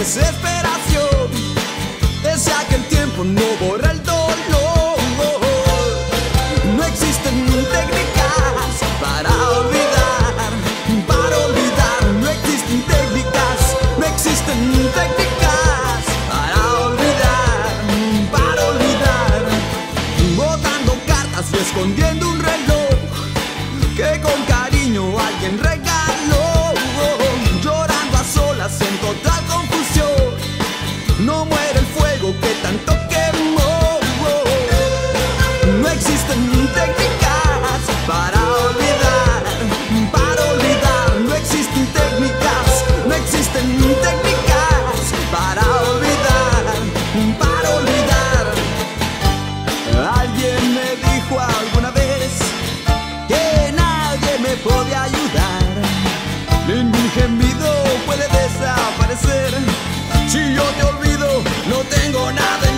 desesperación. Decía que el tiempo no borra el dolor. No existen técnicas para olvidar. Para olvidar, no existen técnicas. No existen técnicas para olvidar. Para olvidar. Botando cartas y escondiendo un reloj que con cariño alguien regaló. Llorando a solas en total Alguien me dijo alguna vez que nadie me puede ayudar. Ningún gemido puede desaparecer. Si yo te olvido, no tengo nada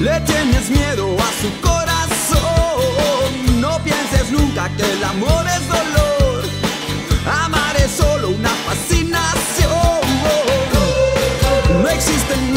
Le tienes miedo a su corazón. No pienses nunca que el amor es dolor. Amar es solo una fascinación. No existen